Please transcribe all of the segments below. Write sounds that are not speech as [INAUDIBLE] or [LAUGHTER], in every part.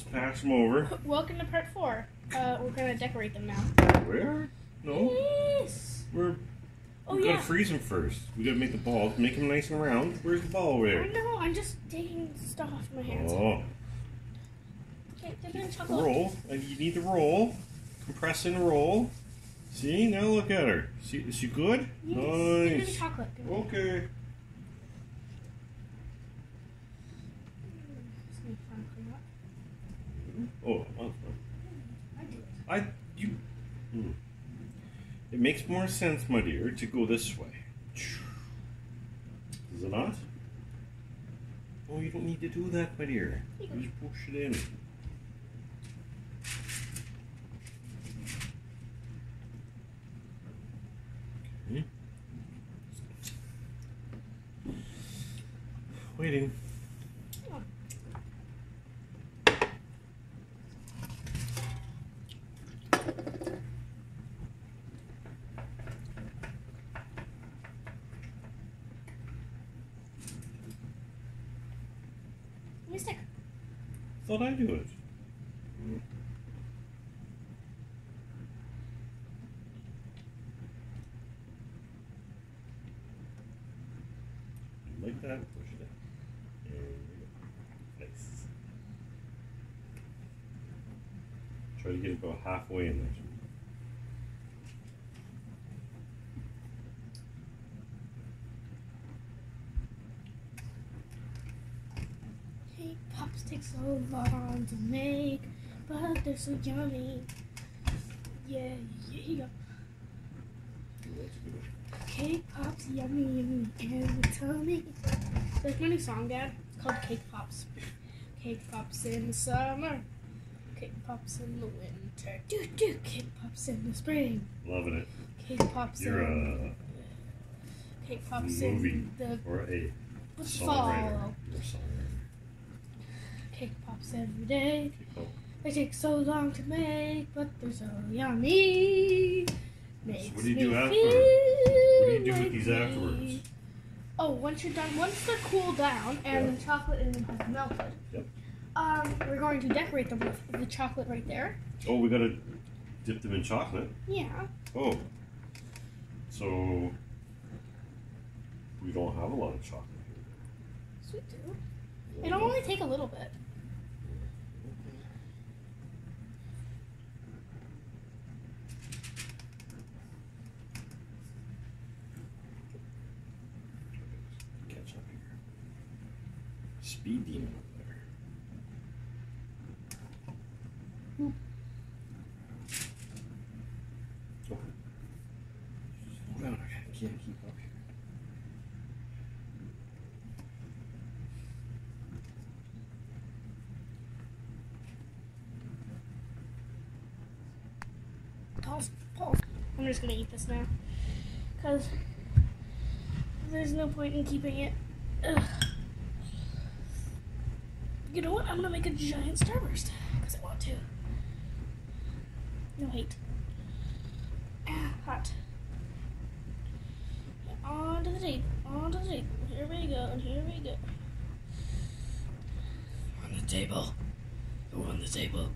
Let's pass them over. Welcome to part four. Uh, we're gonna decorate them now. Where? No. Yes. We're. Oh we yeah. gotta freeze them first. We gotta make the ball, make them nice and round. Where's the ball over I know. I'm just taking stuff off my hands. Oh, Okay, dip it in chocolate. roll. And you need to roll. Compress and roll. See, now look at her. See, is she good? Yes. Dip it in Nice. chocolate. Okay. Oh, I you. hmm. It makes more sense, my dear, to go this way. Does it not? Oh, you don't need to do that, my dear. Just push it in. Okay. Waiting. Let me stick. Thought I'd do it. Like that, push it in. Nice. Try to get it about halfway in there. Cake pops take so long to make, but they're so yummy. Yeah, yeah. Good. Cake pops yummy in the tummy. There's my new song, Dad. It's called Cake Pops. Cake pops in the summer. Cake pops in the winter. Do do. Cake pops in the spring. Loving it. Cake pops You're in uh, a cake pops movie in the or a the songwriter. fall. You're a songwriter. Cake pops every day. They take so long to make, but they're so yummy. Makes what do you me do after? feel What do you do with like these me. afterwards? Oh, once you're done, once they're cooled down and Yeah. the chocolate in them has melted, Yep. um, we're going to decorate them with the chocolate right there. Oh, we gotta dip them in chocolate. Yeah. Oh. So we don't have a lot of chocolate here. Sweet too. It'll only take a little bit. Catch up here. Speed demon I can't keep up. Pause. Pause. I'm just gonna eat this now, cause there's no point in keeping it. Ugh. You know what? I'm gonna make a giant starburst, cause I want to. No hate. Ah, hot. Onto the table. Onto the table. Here we go. And here we go. On the table. On the table.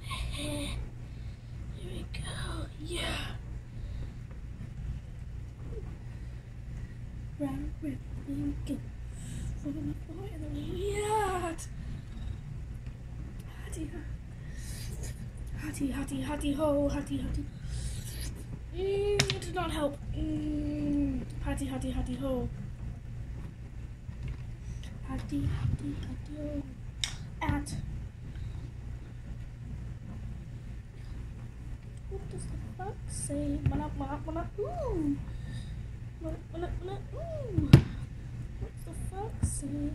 Here we go. Yeah. Round, round, we go. From the floor and then yacht. Hotty, hotty, hotty, hotty, ho, hotty, hotty. Mm, it did not help. Mm, hotty, hotty, hotty, ho. Hotty, hotty, hotty, ho. At. What does the fuck say? Mana, mana, mana, ooh. Mana, mana, mana, ooh. What's the fuck say?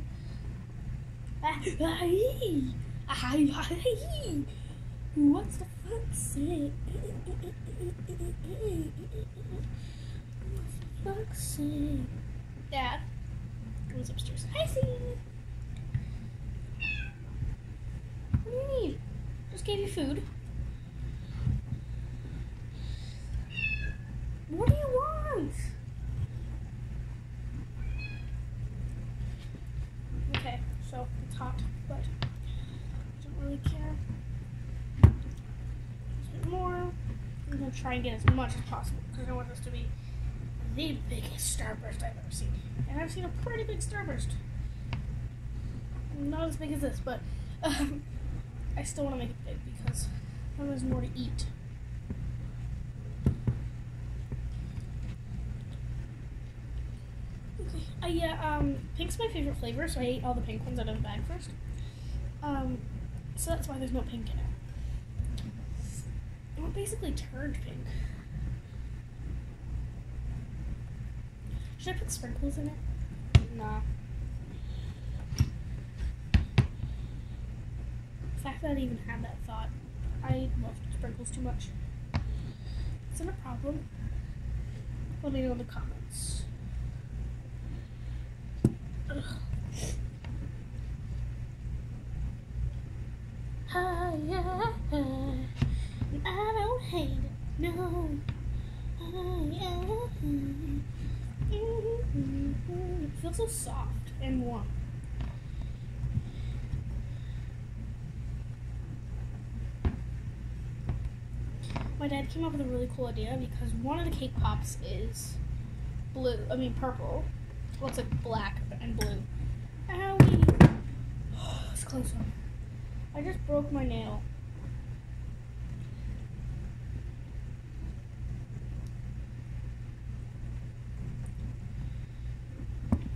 Ah, ah, hee. Ah, ah, ah, hee. What's the fuck say? What's the fuck say? Dad goes upstairs. Hi, see. What do you need? Just gave you food. What do you want? Okay, so it's hot, but try and get as much as possible because I want this to be the biggest starburst I've ever seen. And I've seen a pretty big starburst. Not as big as this, but um, I still want to make it big because then there's more to eat. Okay. Uh, yeah, um, pink's my favorite flavor, so I ate all the pink ones out of the bag first. Um, so that's why there's no pink in it. Basically turned pink. Should I put sprinkles in it? Nah. The fact that I even had that thought, I love sprinkles too much. Is it a problem? Let me know in the comments. Ugh. Ah, yeah. I don't hate it, no. Ah, yeah. It feels so soft and warm. My dad came up with a really cool idea because one of the cake pops is blue. I mean purple. Well, it's like black and blue. Owie! [GASPS] it's close one. I just broke my nail.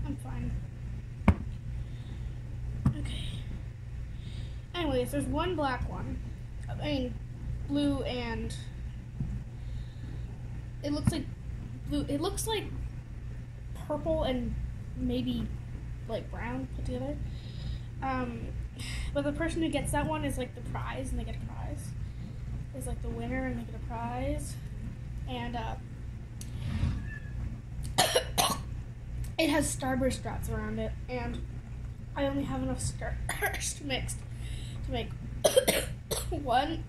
I'm fine. Okay. Anyways, there's one black one. I mean, blue and it looks like blue. It looks like purple and maybe like brown put together. Um, but the person who gets that one is like the prize, and they get a prize. Is like the winner, and they get a prize. And uh, [COUGHS] it has starburst dots around it, and I only have enough [COUGHS] starburst mixed make [COUGHS] one.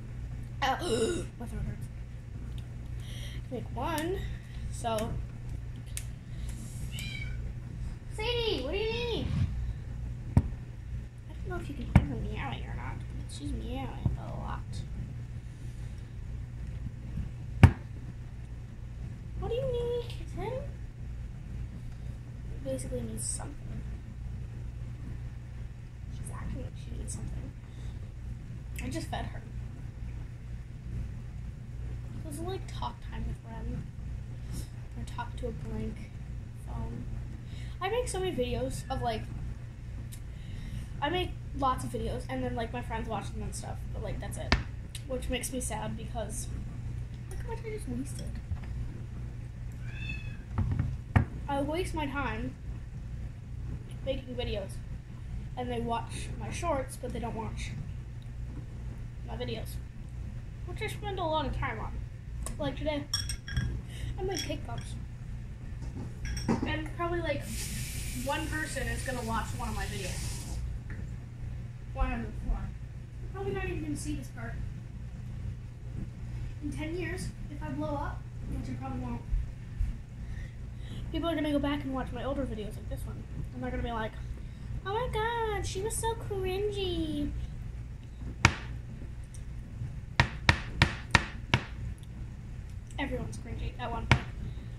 Uh, [GASPS] my throat hurts. Make one, so. Sadie, what do you need? I don't know if you can hear her meowing or not. She's meowing a lot. What do you need, kitten? Basically needs something. She's acting like she needs something. I just fed her. It was like talk time with Wren. Or talk to a blank phone. I make so many videos of like I make lots of videos and then like my friends watch them and stuff, but like that's it. Which makes me sad because look how much I just wasted. I waste my time making videos and they watch my shorts but they don't watch my videos. Which I spend a lot of time on. Like today. I made cake pops. And probably like one person is gonna watch one of my videos. One out of four. Probably not even gonna see this part. In ten years, if I blow up, which I probably won't, people are gonna go back and watch my older videos like this one. And they're gonna be like, Oh my god, she was so cringy. Everyone's at one point.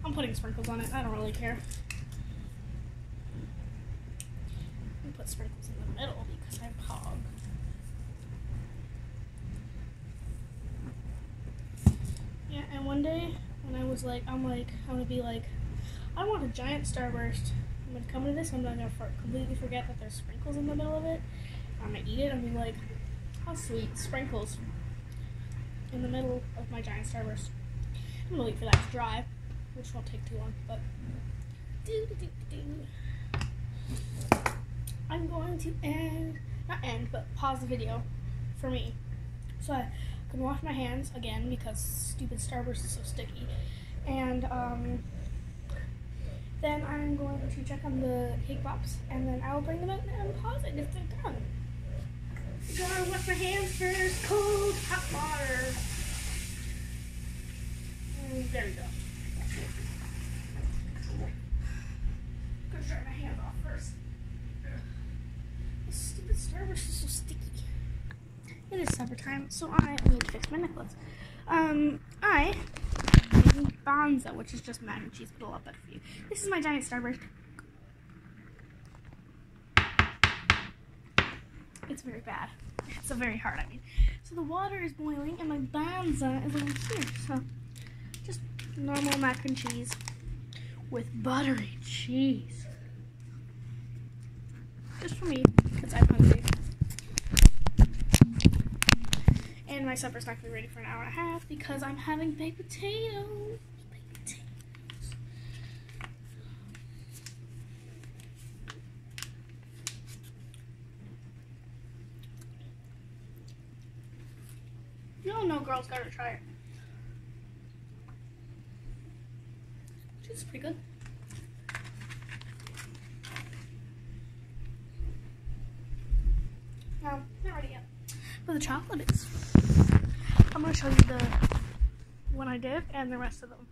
I'm putting sprinkles on it. I don't really care. I'm put sprinkles in the middle because I'm hog. Yeah, and one day when I was like, I'm like, I'm gonna be like, I want a giant starburst. I'm gonna come to this. I'm not gonna for- completely forget that there's sprinkles in the middle of it. I'm gonna eat it and be like, how sweet sprinkles in the middle of my giant starburst. I'm gonna wait for that to dry, which won't take too long, but. I'm going to end, not end, but pause the video for me, so I can wash my hands again because stupid Starburst is so sticky, and um, then I'm going to check on the cake pops, and then I'll bring them out and pause it if they're done. Gotta wash my hands first. Cold hot water. There we go. Gonna dry my hands off first. This stupid Starburst is so sticky. It is supper time, so I need to fix my necklace. Um, I making Banza, which is just mac and cheese, but a lot better for you. This is my giant starburst. It's very bad. It's so very hard, I mean. So the water is boiling and my Banza is over here. So normal mac and cheese with buttery cheese. Just for me, because I'm hungry. And my supper's not gonna be ready for an hour and a half because I'm having baked potatoes. Baked potatoes. No, no, girls gotta try it. She's pretty good. No, not ready yet. But the chocolate is. I'm gonna show you the one I did and the rest of them.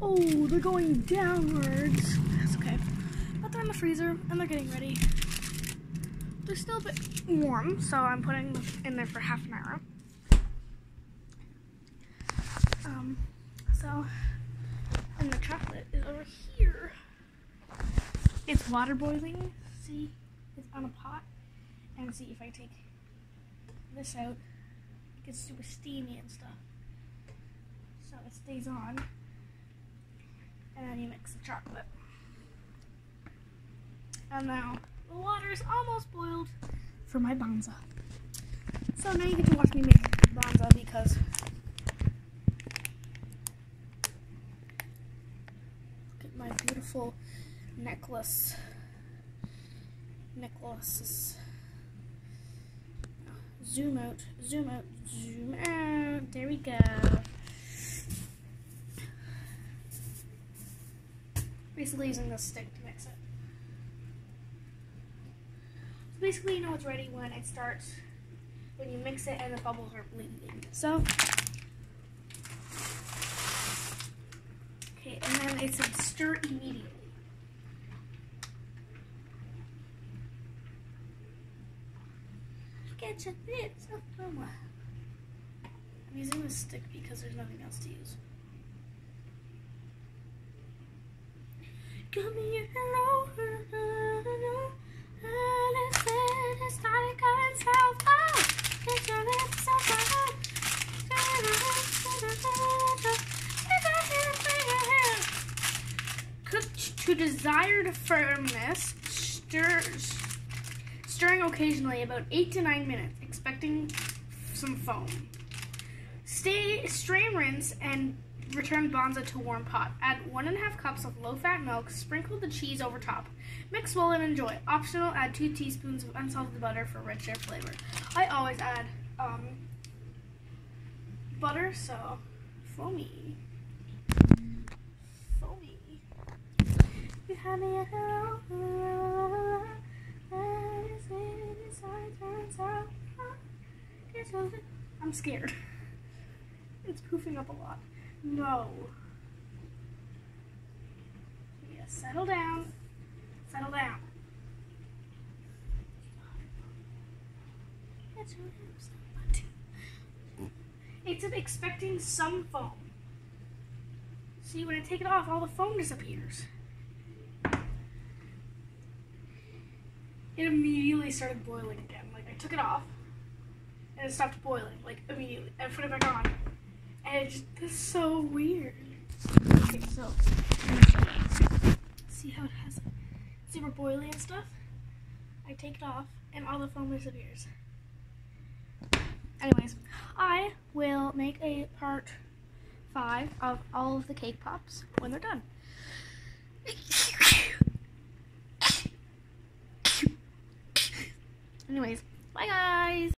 Oh, they're going downwards. That's okay. But they're in the freezer and they're getting ready. They're still a bit warm, so I'm putting them in there for half an hour. Um, so, and the chocolate is over here. It's water boiling. See, it's on a pot. And see if I take this out, it gets super steamy and stuff. So it stays on. And then you mix the chocolate. And now the water is almost boiled for my banza. So now you get to watch me make banza because look at my beautiful necklace. Necklaces. Zoom out, zoom out, zoom out. There we go. Basically using this stick to mix it. So basically you know it's ready when it starts, when you mix it and the bubbles are bleeding. So, okay, and then it said stir immediately. Get your bits of mama. I'm using this stick because there's nothing else to use. Give me a hello, hello, desired firmness, stir, stirring occasionally about 8 to 9 minutes, expecting some foam. Stay, strain, rinse, and return Banza to warm pot. Add one and a half cups of low-fat milk. Sprinkle the cheese over top. Mix well and enjoy. Optional. Add two teaspoons of unsalted butter for richer flavor. I always add um, butter, so foamy. You have me a hello. I'm scared. It's poofing up a lot. No. Yeah, settle down. Settle down. It's expecting some foam. See, when I take it off, all the foam disappears. It immediately started boiling again. Like, I took it off, and it stopped boiling, like, immediately. I put it back on, and it's just so weird. Okay, so, see how it has super boily and stuff? I take it off, and all the foam disappears. Anyways, I will make a part five of all of the cake pops when they're done. [LAUGHS] Anyways, bye guys!